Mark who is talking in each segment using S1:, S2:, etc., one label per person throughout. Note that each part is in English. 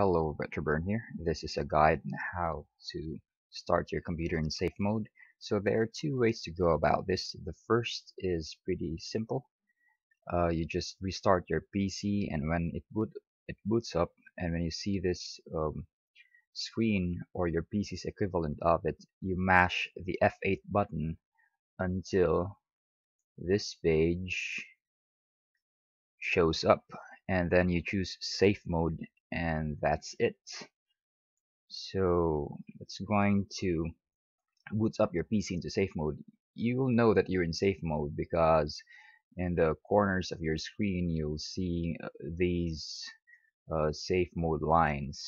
S1: Hello, Retroburn here. This is a guide on how to start your computer in safe mode. So there are two ways to go about this. The first is pretty simple. Uh, you just restart your PC and when it boot it boots up and when you see this um, screen or your PC's equivalent of it, you mash the F8 button until this page shows up and then you choose safe mode and that's it. So it's going to boot up your PC into safe mode. You will know that you're in safe mode because in the corners of your screen you'll see uh, these uh, safe mode lines.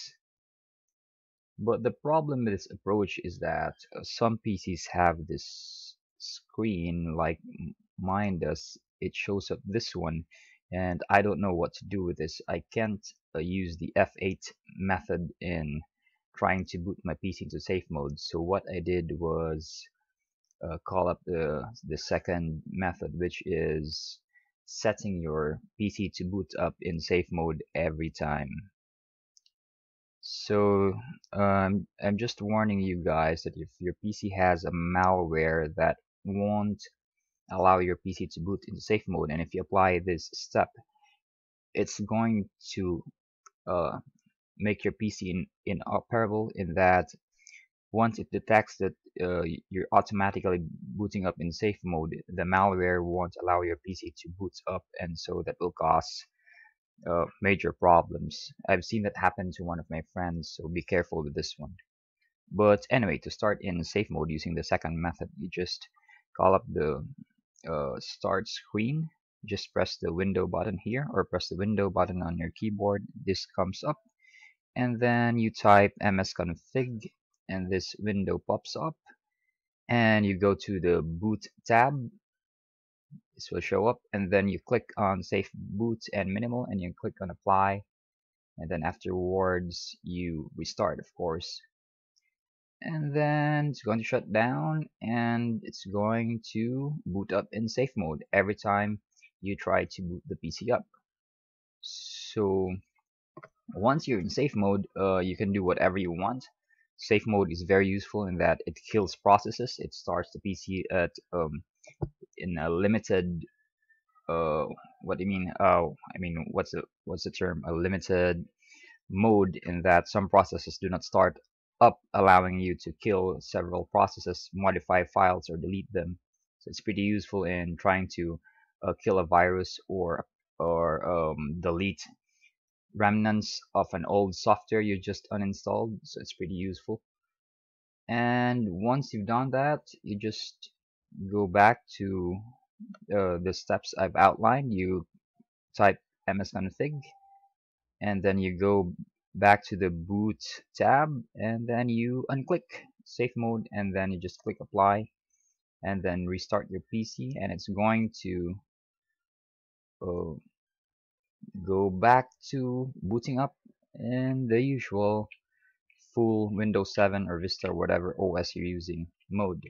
S1: But the problem with this approach is that uh, some PCs have this screen like mine does. It shows up this one and I don't know what to do with this. I can't uh, use the F8 method in trying to boot my PC into safe mode. So what I did was uh, call up the the second method which is setting your PC to boot up in safe mode every time. So um, I'm just warning you guys that if your PC has a malware that won't allow your PC to boot into safe mode and if you apply this step it's going to uh, make your PC in, inoperable in that once it detects that uh, you're automatically booting up in safe mode the malware won't allow your PC to boot up and so that will cause uh, major problems. I've seen that happen to one of my friends so be careful with this one. But anyway to start in safe mode using the second method you just call up the uh, start screen just press the window button here or press the window button on your keyboard. This comes up and then you type msconfig and this window pops up and you go to the boot tab. This will show up and then you click on safe boot and minimal and you click on apply and then afterwards you restart of course and then it's going to shut down and it's going to boot up in safe mode every time you try to boot the PC up. So once you're in safe mode uh, you can do whatever you want. Safe mode is very useful in that it kills processes. It starts the PC at um, in a limited uh, what do you mean? Oh I mean what's the what's the term? A limited mode in that some processes do not start up allowing you to kill several processes modify files or delete them. So it's pretty useful in trying to uh, kill a virus or or um, delete remnants of an old software you just uninstalled. So it's pretty useful. And once you've done that you just go back to uh, the steps I've outlined. You type msconfig and then you go back to the boot tab and then you unclick safe mode and then you just click apply and then restart your PC and it's going to uh, go back to booting up in the usual full Windows 7 or Vista or whatever OS you're using mode.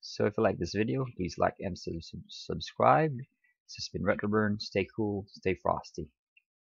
S1: So if you like this video, please like and subscribe. This has been Retroburn. Stay cool, stay frosty.